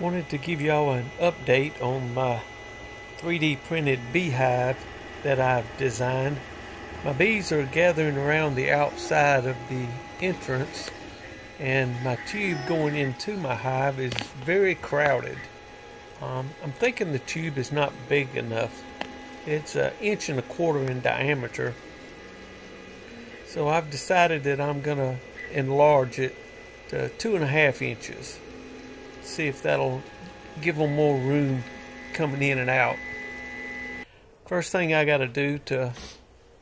Wanted to give y'all an update on my 3D printed beehive that I've designed. My bees are gathering around the outside of the entrance and my tube going into my hive is very crowded. Um, I'm thinking the tube is not big enough. It's an inch and a quarter in diameter. So I've decided that I'm going to enlarge it to two and a half inches. See if that'll give them more room coming in and out. First thing I got to do to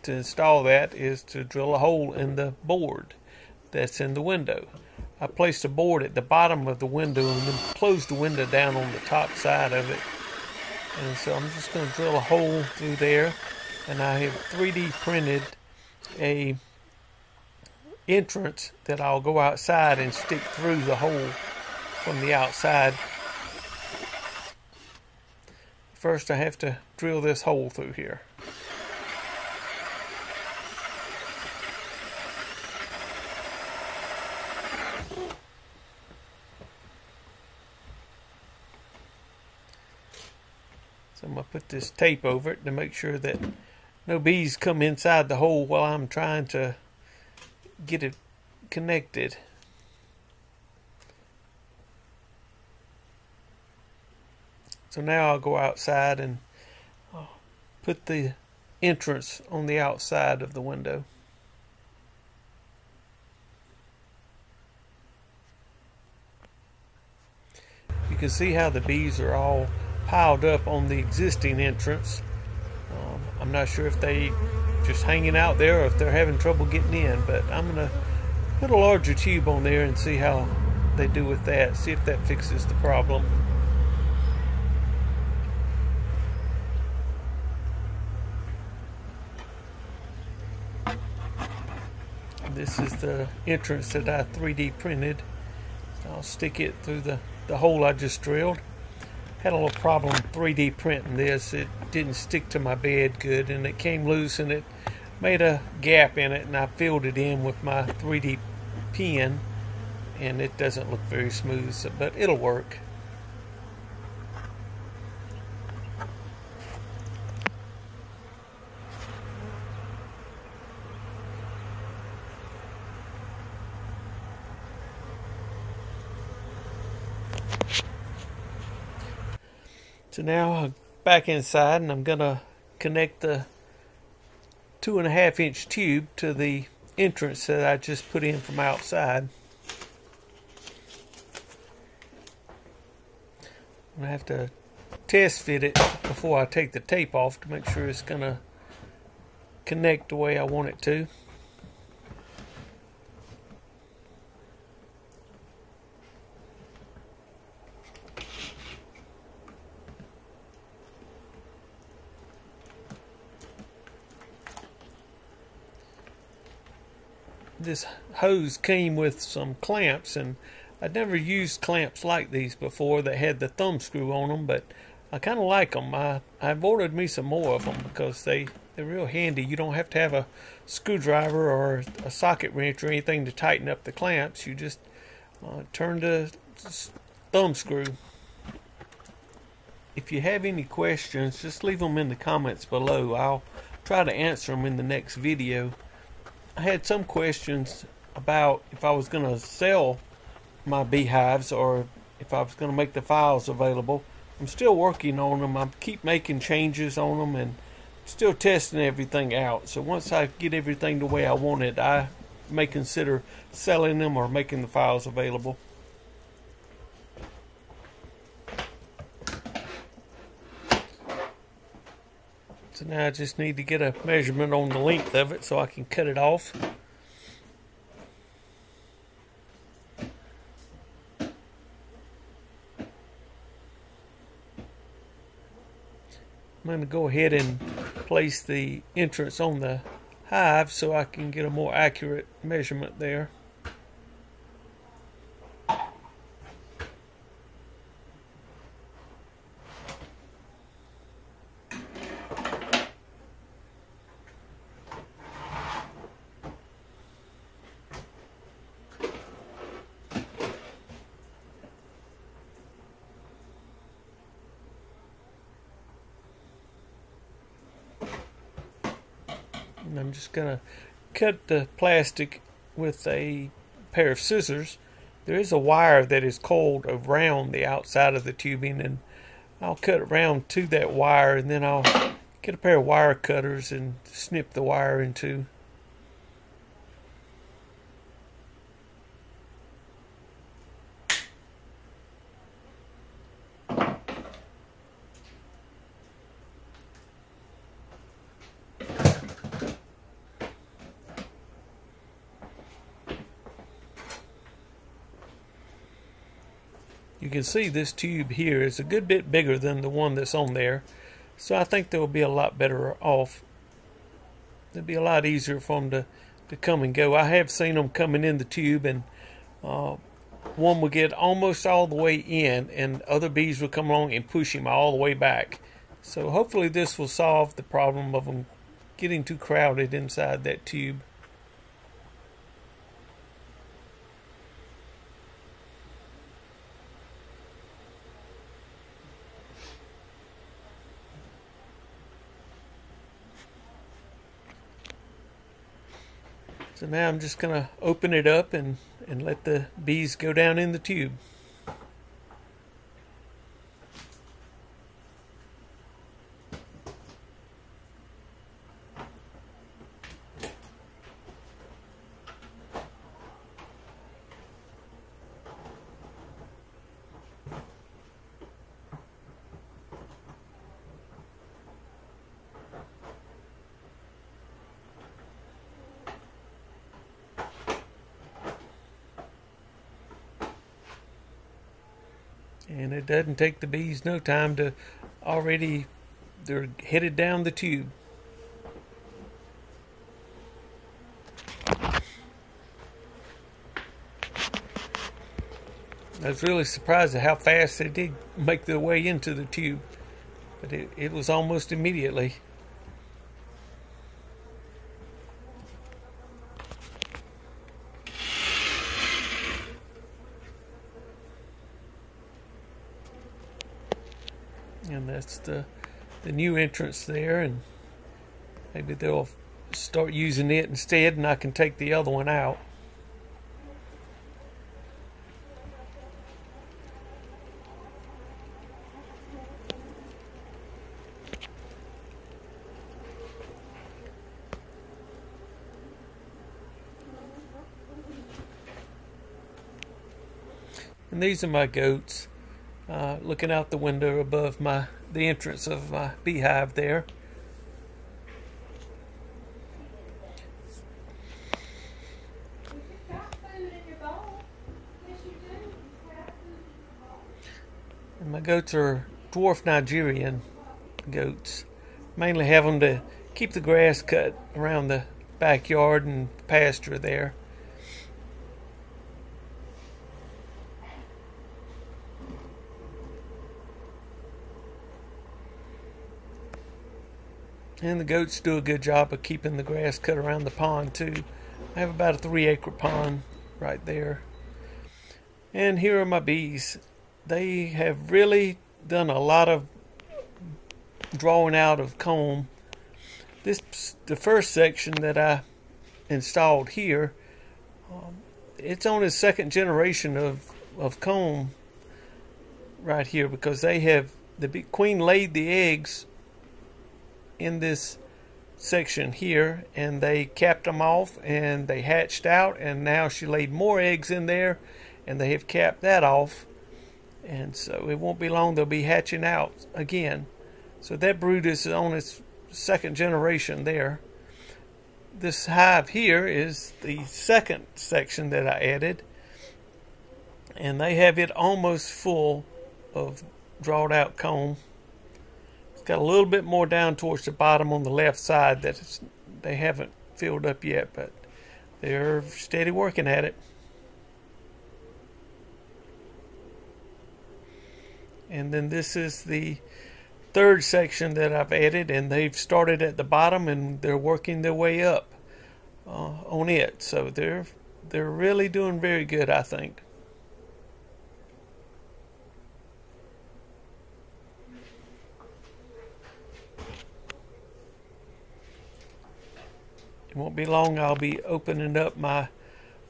to install that is to drill a hole in the board that's in the window. I placed a board at the bottom of the window and then closed the window down on the top side of it. And so I'm just going to drill a hole through there and I have 3D printed a entrance that I'll go outside and stick through the hole from the outside. First I have to drill this hole through here. So I'm going to put this tape over it to make sure that no bees come inside the hole while I'm trying to get it connected. So now I'll go outside and put the entrance on the outside of the window. You can see how the bees are all piled up on the existing entrance. Um, I'm not sure if they just hanging out there or if they're having trouble getting in, but I'm going to put a larger tube on there and see how they do with that, see if that fixes the problem. This is the entrance that I 3D printed. I'll stick it through the, the hole I just drilled had a little problem 3D printing this. It didn't stick to my bed good and it came loose and it made a gap in it and I filled it in with my 3D pen and it doesn't look very smooth, but it'll work. So now I'm back inside and I'm going to connect the two and a half inch tube to the entrance that I just put in from outside. I have to test fit it before I take the tape off to make sure it's going to connect the way I want it to. This hose came with some clamps and I'd never used clamps like these before that had the thumb screw on them but I kind of like them I, I've ordered me some more of them because they they're real handy. You don't have to have a screwdriver or a socket wrench or anything to tighten up the clamps. You just uh, turn the thumb screw. If you have any questions just leave them in the comments below. I'll try to answer them in the next video I had some questions about if I was going to sell my beehives or if I was going to make the files available. I'm still working on them. I keep making changes on them and still testing everything out. So once I get everything the way I want it, I may consider selling them or making the files available. So now I just need to get a measurement on the length of it so I can cut it off. I'm going to go ahead and place the entrance on the hive so I can get a more accurate measurement there. And I'm just going to cut the plastic with a pair of scissors. There is a wire that is coiled around the outside of the tubing and I'll cut around to that wire and then I'll get a pair of wire cutters and snip the wire into You can see this tube here is a good bit bigger than the one that's on there. So I think they'll be a lot better off. It'll be a lot easier for them to, to come and go. I have seen them coming in the tube and uh, one will get almost all the way in and other bees will come along and push him all the way back. So hopefully this will solve the problem of them getting too crowded inside that tube. Now I'm just going to open it up and, and let the bees go down in the tube. And it doesn't take the bees no time to already they're headed down the tube. I was really surprised at how fast they did make their way into the tube but it, it was almost immediately and the uh, the new entrance there and maybe they'll start using it instead and I can take the other one out. And these are my goats uh, looking out the window above my the entrance of my beehive there. And my goats are dwarf Nigerian goats. Mainly have them to keep the grass cut around the backyard and pasture there. And the goats do a good job of keeping the grass cut around the pond too. I have about a three acre pond right there. And here are my bees. They have really done a lot of drawing out of comb. This the first section that I installed here. Um, it's on its second generation of of comb right here because they have the queen laid the eggs in this section here and they capped them off and they hatched out and now she laid more eggs in there and they have capped that off and so it won't be long they'll be hatching out again. So that brood is on its second generation there. This hive here is the second section that I added and they have it almost full of drawed out comb got a little bit more down towards the bottom on the left side that they haven't filled up yet, but they're steady working at it. And then this is the third section that I've added, and they've started at the bottom and they're working their way up uh, on it. So they're they're really doing very good, I think. Won't be long I'll be opening up my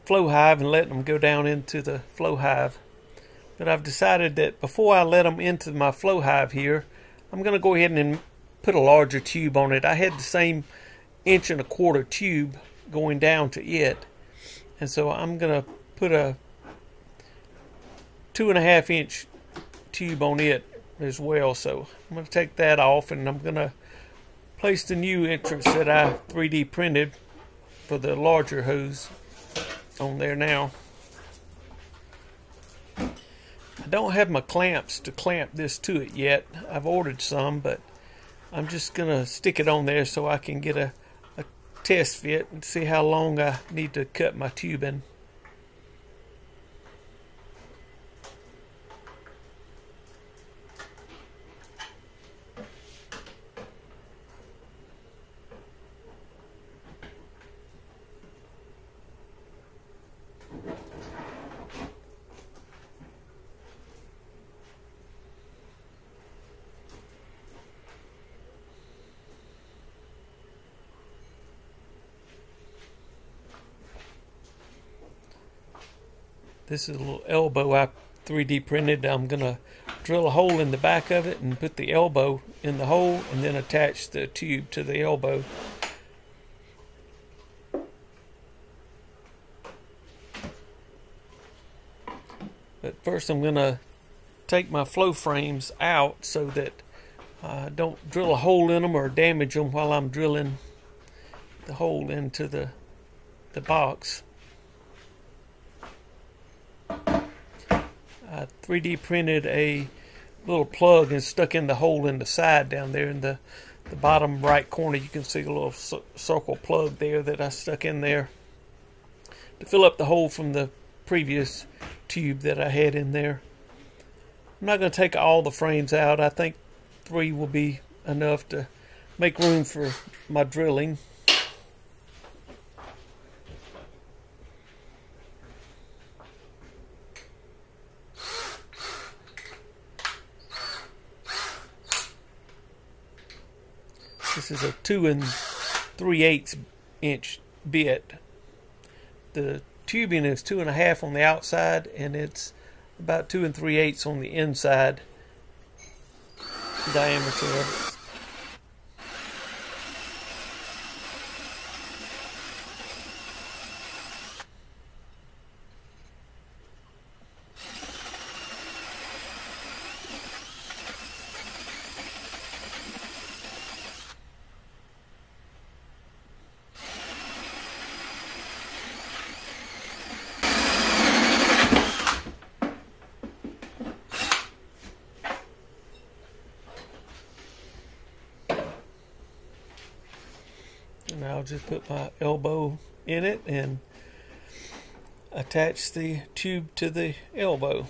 flow hive and letting them go down into the flow hive. But I've decided that before I let them into my flow hive here, I'm going to go ahead and put a larger tube on it. I had the same inch and a quarter tube going down to it. And so I'm going to put a two and a half inch tube on it as well. So I'm going to take that off and I'm going to place the new entrance that I 3D printed for the larger hose on there now. I don't have my clamps to clamp this to it yet. I've ordered some, but I'm just going to stick it on there so I can get a, a test fit and see how long I need to cut my tubing. This is a little elbow I 3D printed. I'm going to drill a hole in the back of it and put the elbow in the hole and then attach the tube to the elbow. But first I'm going to take my flow frames out so that I don't drill a hole in them or damage them while I'm drilling the hole into the, the box. I 3D printed a little plug and stuck in the hole in the side down there in the, the bottom right corner. You can see a little circle plug there that I stuck in there to fill up the hole from the previous tube that I had in there. I'm not going to take all the frames out. I think three will be enough to make room for my drilling. This is a two and three eighths inch bit. The tubing is two and a half on the outside and it's about two and three eighths on the inside diameter And I'll just put my elbow in it and attach the tube to the elbow.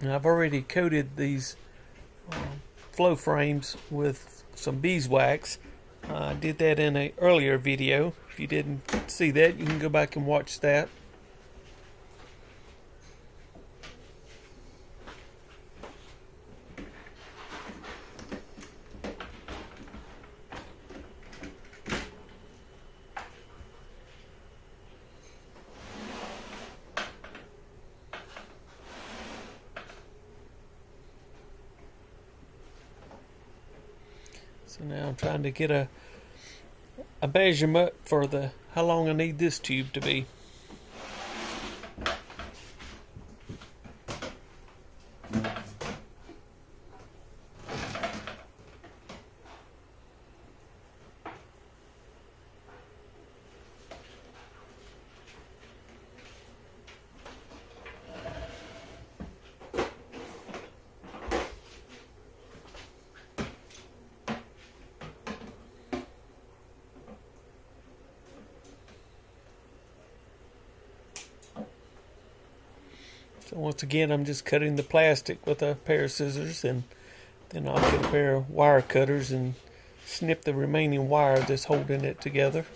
And I've already coated these um, flow frames with some beeswax uh, I did that in an earlier video. If you didn't see that, you can go back and watch that. So now I'm trying to get a a measurement for the how long I need this tube to be. So once again, I'm just cutting the plastic with a pair of scissors and then I'll get a pair of wire cutters and snip the remaining wire that's holding it together.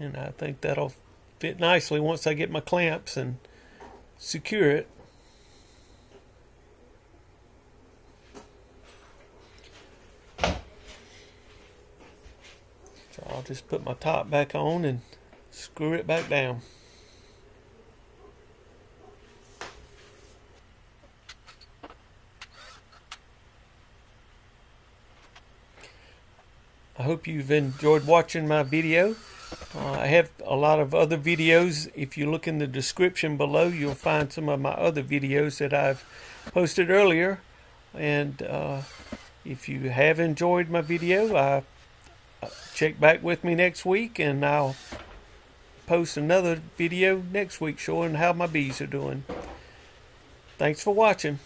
and I think that'll fit nicely once I get my clamps and secure it. So I'll just put my top back on and screw it back down. I hope you've enjoyed watching my video. Uh, I have a lot of other videos. If you look in the description below, you'll find some of my other videos that I've posted earlier. And uh, if you have enjoyed my video, I, uh, check back with me next week and I'll post another video next week showing how my bees are doing. Thanks for watching.